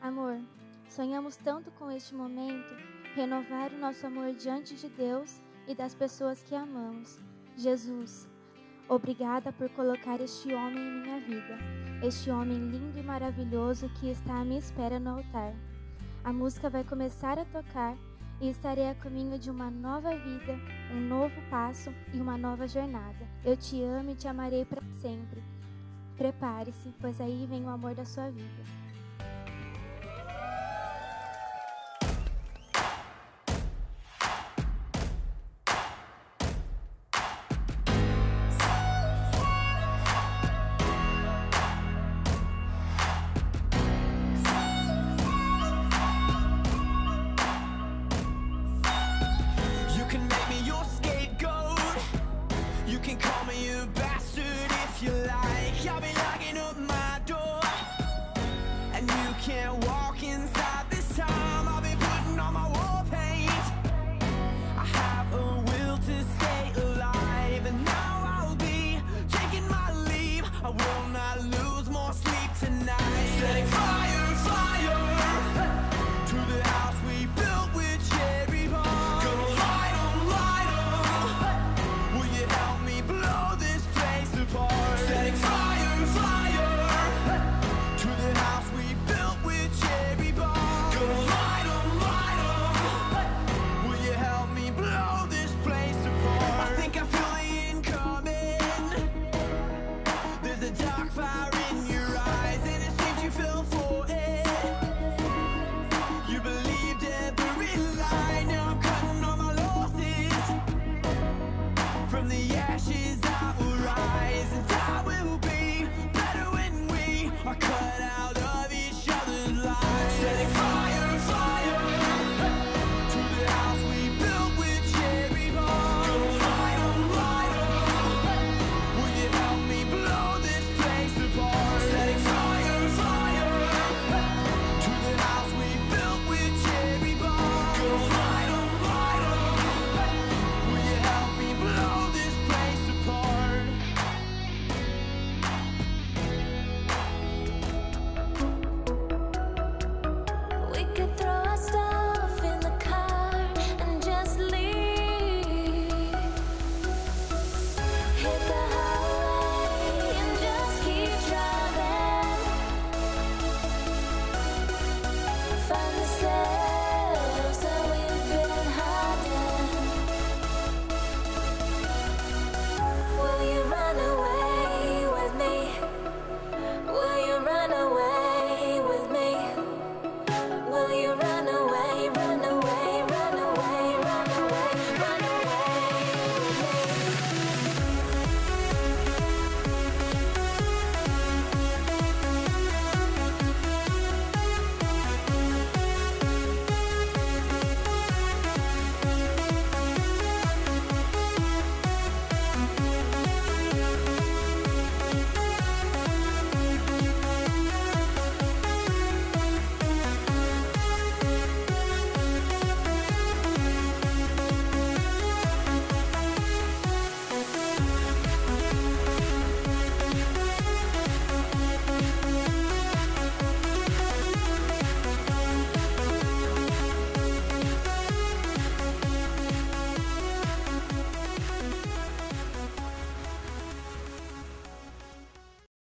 Amor, sonhamos tanto com este momento, renovar o nosso amor diante de Deus e das pessoas que amamos. Jesus, obrigada por colocar este homem em minha vida, este homem lindo e maravilhoso que está à minha espera no altar. A música vai começar a tocar e estarei a caminho de uma nova vida, um novo passo e uma nova jornada. Eu te amo e te amarei para sempre. Prepare-se, pois aí vem o amor da sua vida.